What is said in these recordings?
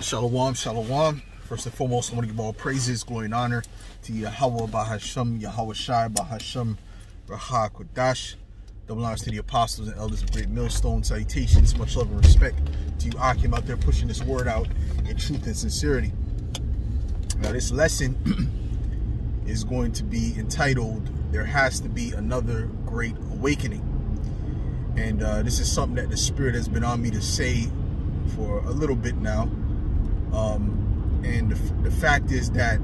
Shalom, shalom. First and foremost, I want to give all praises, glory, and honor to Yahweh Bahasham, Yahweh Shai Bahasham, Raha Kodash. Double honors to the apostles and elders of Great Millstone. Salutations, much love and respect to you, Akim, out there pushing this word out in truth and sincerity. Now, this lesson is going to be entitled, There Has to Be Another Great Awakening. And uh, this is something that the Spirit has been on me to say for a little bit now. Um, and the, the fact is that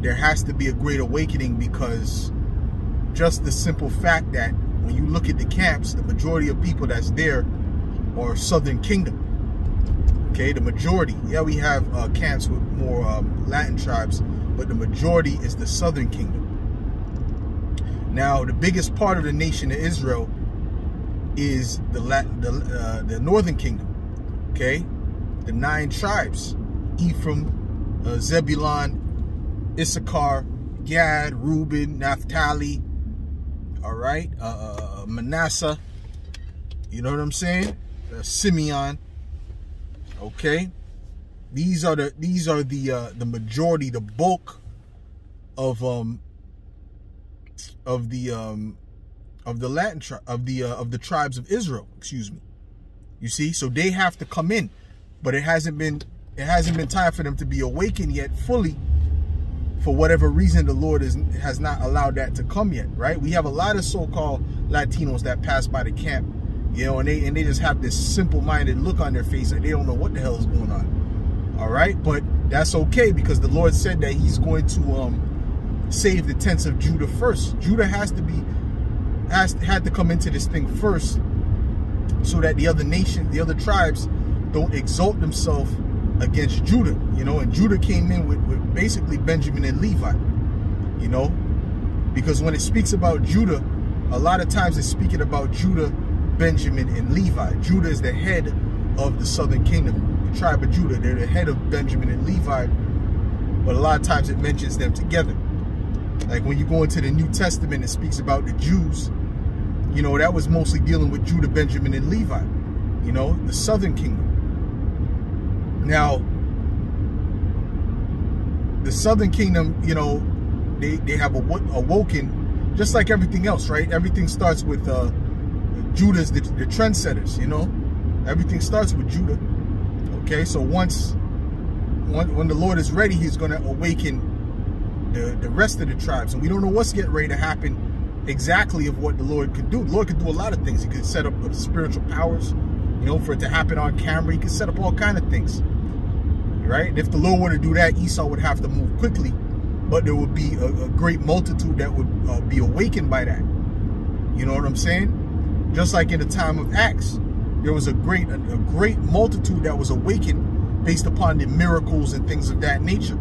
there has to be a great awakening because just the simple fact that when you look at the camps, the majority of people that's there are Southern Kingdom. Okay, the majority. Yeah, we have uh, camps with more um, Latin tribes, but the majority is the Southern Kingdom. Now, the biggest part of the nation of Israel is the Latin, the, uh, the Northern Kingdom. Okay, the nine tribes: Ephraim, uh, Zebulon, Issachar, Gad, Reuben, Naphtali. All right, uh, uh, uh, Manasseh. You know what I'm saying? Uh, Simeon. Okay, these are the these are the uh, the majority, the bulk of um of the um of the Latin of the uh, of the tribes of Israel. Excuse me. You see, so they have to come in, but it hasn't been it hasn't been time for them to be awakened yet fully. For whatever reason, the Lord is, has not allowed that to come yet, right? We have a lot of so-called Latinos that pass by the camp, you know, and they and they just have this simple-minded look on their face, like they don't know what the hell is going on. All right, but that's okay because the Lord said that He's going to um, save the tents of Judah first. Judah has to be has had to come into this thing first so that the other nation, the other tribes don't exalt themselves against Judah, you know, and Judah came in with, with basically Benjamin and Levi, you know, because when it speaks about Judah, a lot of times it's speaking about Judah, Benjamin, and Levi. Judah is the head of the southern kingdom, the tribe of Judah. They're the head of Benjamin and Levi, but a lot of times it mentions them together. Like when you go into the New Testament, it speaks about the Jews you know, that was mostly dealing with Judah, Benjamin, and Levi, you know, the southern kingdom. Now, the southern kingdom, you know, they, they have awoken just like everything else, right? Everything starts with uh, Judah's the, the trendsetters, you know? Everything starts with Judah. Okay, so once when, when the Lord is ready, he's going to awaken the, the rest of the tribes. And we don't know what's getting ready to happen exactly of what the Lord could do. The Lord could do a lot of things. He could set up spiritual powers, you know, for it to happen on camera. He could set up all kind of things, right? If the Lord were to do that, Esau would have to move quickly, but there would be a, a great multitude that would uh, be awakened by that. You know what I'm saying? Just like in the time of Acts, there was a great, a, a great multitude that was awakened based upon the miracles and things of that nature.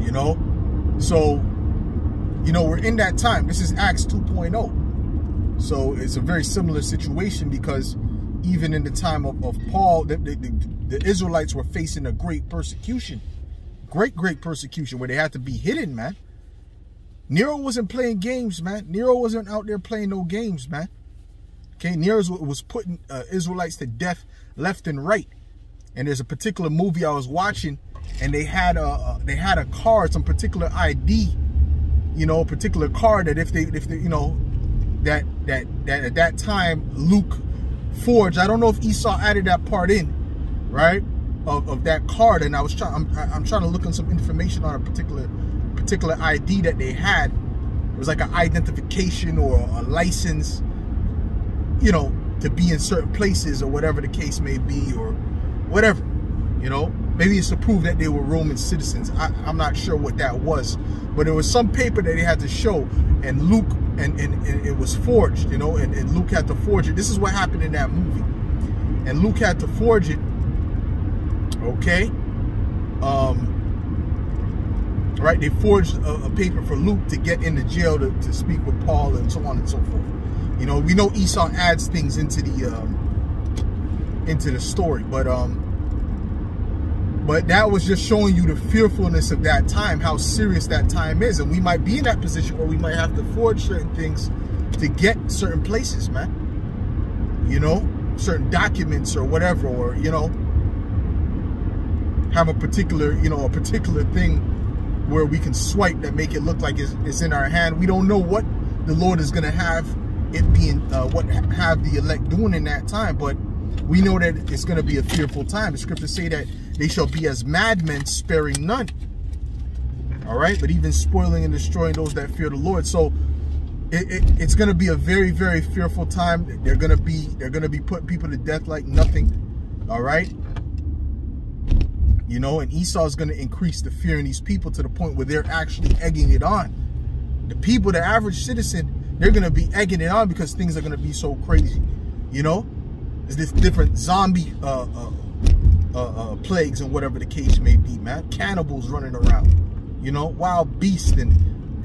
You know, so you know, we're in that time. This is Acts 2.0. So it's a very similar situation because even in the time of, of Paul, the, the, the, the Israelites were facing a great persecution. Great, great persecution where they had to be hidden, man. Nero wasn't playing games, man. Nero wasn't out there playing no games, man. Okay, Nero was putting uh, Israelites to death left and right. And there's a particular movie I was watching, and they had a they had a card, some particular ID you know, a particular card that if they, if they, you know, that, that, that at that time, Luke forged, I don't know if Esau added that part in, right, of, of that card. And I was trying, I'm, I'm trying to look on some information on a particular, particular ID that they had. It was like an identification or a license, you know, to be in certain places or whatever the case may be or whatever, you know. Maybe it's to prove that they were Roman citizens. I, am not sure what that was. But there was some paper that they had to show. And Luke, and, and, and it was forged, you know, and, and Luke had to forge it. This is what happened in that movie. And Luke had to forge it. Okay. Um, right? They forged a, a, paper for Luke to get into jail to, to speak with Paul and so on and so forth. You know, we know Esau adds things into the um, into the story, but um, but that was just showing you the fearfulness of that time, how serious that time is. And we might be in that position where we might have to forge certain things to get certain places, man. You know, certain documents or whatever, or, you know, have a particular, you know, a particular thing where we can swipe that make it look like it's, it's in our hand. We don't know what the Lord is going to have it being, uh, what have the elect doing in that time, but we know that it's going to be a fearful time. The scriptures say that they shall be as madmen, sparing none. All right, but even spoiling and destroying those that fear the Lord. So it, it, it's going to be a very, very fearful time. They're going to be, they're going to be putting people to death like nothing. All right. You know, and Esau is going to increase the fear in these people to the point where they're actually egging it on. The people, the average citizen, they're going to be egging it on because things are going to be so crazy. You know, there's this different zombie uh, uh, uh, uh, plagues and whatever the case may be, man. Cannibals running around, you know, wild beasts and,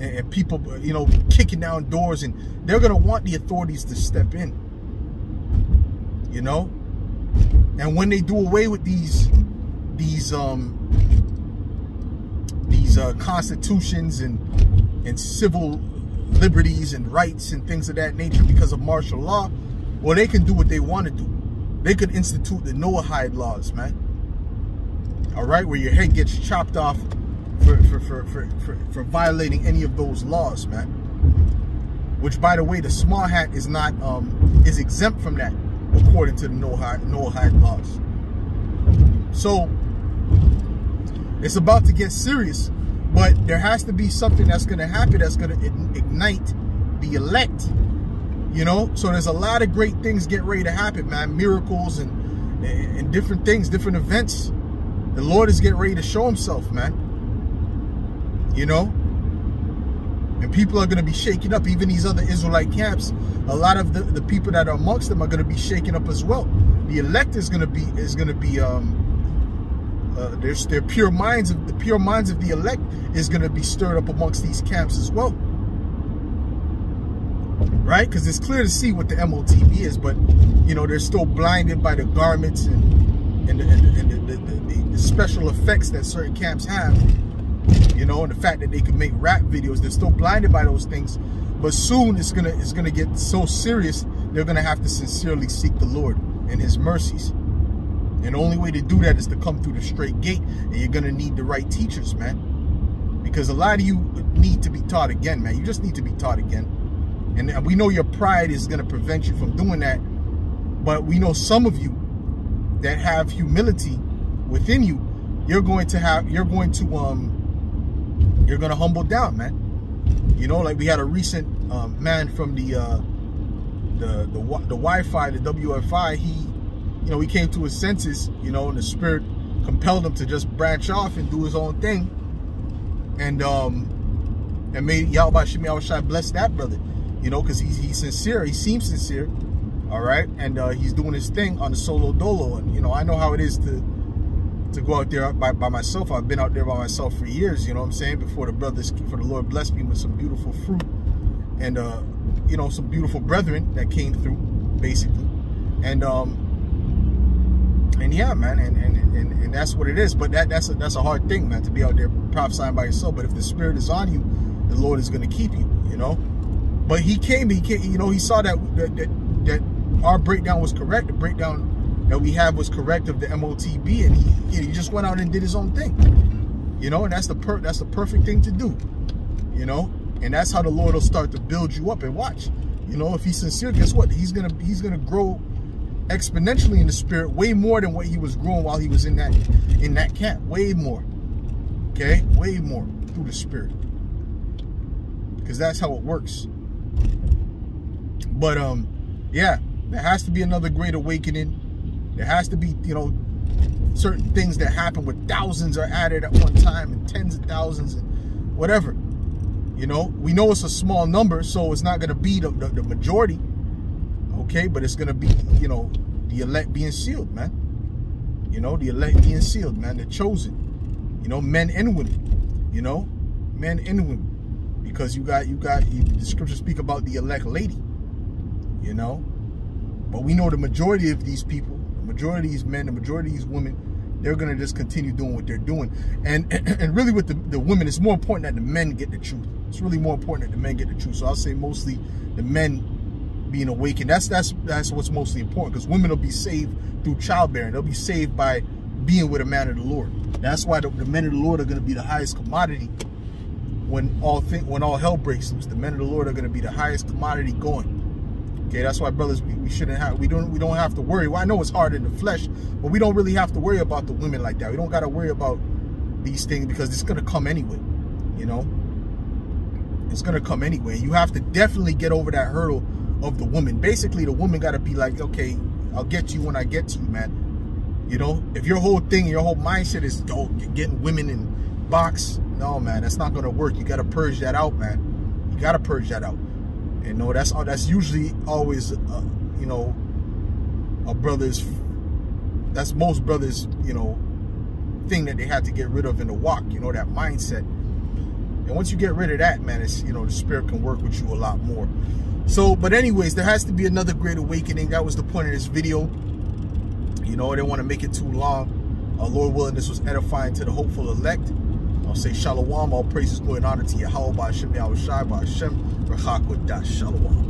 and, and people, you know, kicking down doors. And they're going to want the authorities to step in, you know. And when they do away with these these um these uh, constitutions and and civil liberties and rights and things of that nature because of martial law, well, they can do what they want to do. They could institute the Noahide laws, man. All right, where your head gets chopped off for for, for, for, for, for violating any of those laws, man. Which, by the way, the small hat is not um is exempt from that according to the Noahide Noahide laws. So it's about to get serious, but there has to be something that's going to happen that's going to ignite the elect. You know, so there's a lot of great things get ready to happen, man. Miracles and and different things, different events. The Lord is getting ready to show himself, man. You know? And people are going to be shaken up. Even these other Israelite camps, a lot of the, the people that are amongst them are going to be shaken up as well. The elect is going to be is going to be um uh, there's their pure minds of the pure minds of the elect is going to be stirred up amongst these camps as well right because it's clear to see what the MOTB is but you know they're still blinded by the garments and and, the, and, the, the, the special effects that certain camps have you know and the fact that they can make rap videos they're still blinded by those things but soon it's gonna it's gonna get so serious they're gonna have to sincerely seek the lord and his mercies and the only way to do that is to come through the straight gate. And you're to need the right teachers, man. Because a lot of you need to be taught again, man. You just need to be taught again. And we know your pride is going to prevent you from doing that. But we know some of you that have humility within you, you're going to have, you're going to, um, you're going to humble down, man. You know, like we had a recent um, man from the, uh, the, the, the Wi-Fi, the WFI, he, you know, he came to his senses, you know, and the spirit compelled him to just branch off and do his own thing. And um and made Yahweh Shemi Awashai bless that brother, you know, because he's he's sincere, he seems sincere. All right. And uh, he's doing his thing on the solo dolo. And you know, I know how it is to to go out there by, by myself. I've been out there by myself for years, you know what I'm saying? Before the brothers, for the Lord blessed me with some beautiful fruit and, uh, you know, some beautiful brethren that came through, basically. And um, and yeah, man, and, and and, and that's what it is. But that that's a, that's a hard thing, man, to be out there prophesying by yourself. But if the Spirit is on you, the Lord is going to keep you, you know. But he came, he came, you know, he saw that that that, that our breakdown was correct. The breakdown that we have was correct of the MOTB, and he he just went out and did his own thing, you know. And that's the per that's the perfect thing to do, you know. And that's how the Lord will start to build you up. And watch, you know, if he's sincere, guess what? He's gonna he's gonna grow exponentially in the spirit, way more than what he was growing while he was in that in that camp. Way more. Okay? Way more through the spirit. Because that's how it works. But um, yeah, there has to be another great awakening. There has to be, you know, certain things that happen where thousands are added at one time and tens of thousands and whatever. You know, we know it's a small number, so it's not going to be the, the, the majority okay? But it's gonna be, you know, the elect being sealed, man. You know, the elect being sealed, man. The chosen. You know, men and women. You know, men and women. Because you got, you got, the scriptures speak about the elect lady. You know, but we know the majority of these people, the majority of these men, the majority of these women, they're gonna just continue doing what they're doing. And and really with the, the women, it's more important that the men get the truth. It's really more important that the men get the truth. So I'll say mostly the men being awakened. That's that's that's what's mostly important because women will be saved through childbearing. They'll be saved by being with a man of the Lord. That's why the, the men of the Lord are going to be the highest commodity when all thing, when all hell breaks loose. The men of the Lord are going to be the highest commodity going. Okay, that's why brothers, we, we shouldn't have, we don't, we don't have to worry. Well, I know it's hard in the flesh, but we don't really have to worry about the women like that. We don't got to worry about these things because it's going to come anyway. You know, it's going to come anyway. You have to definitely get over that hurdle of the woman. Basically, the woman got to be like, okay, I'll get you when I get to you, man. You know, if your whole thing, your whole mindset is, oh, you're getting women in box, no, man, that's not to work. You got to purge that out, man. You got to purge that out. You know, that's all. that's usually always, uh, you know, a brother's. That's most brothers, you know, thing that they had to get rid of in the walk. You know, that mindset. And once you get rid of that, man, it's you know the spirit can work with you a lot more. So, but anyways, there has to be another great awakening. That was the point of this video. You know, I didn't want to make it too long. Uh, Lord willing, this was edifying to the hopeful elect. I'll say shalom, all praises, glory, and honor to Yahweh, Hashem, Yahweh Shai, Hashem, Rachakwa, Shalom.